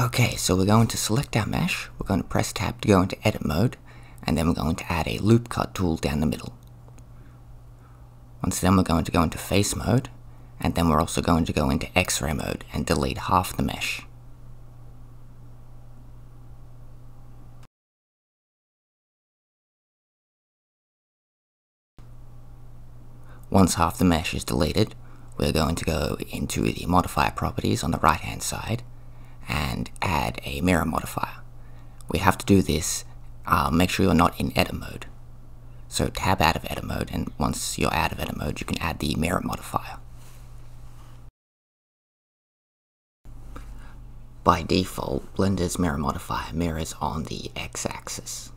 Okay, so we're going to select our mesh, we're going to press tab to go into edit mode, and then we're going to add a loop cut tool down the middle. Once then we're going to go into face mode, and then we're also going to go into x-ray mode and delete half the mesh. Once half the mesh is deleted, we're going to go into the modifier properties on the right hand side add a mirror modifier. We have to do this, uh, make sure you're not in edit mode. So tab out of edit mode and once you're out of edit mode you can add the mirror modifier. By default, Blender's mirror modifier mirrors on the x-axis.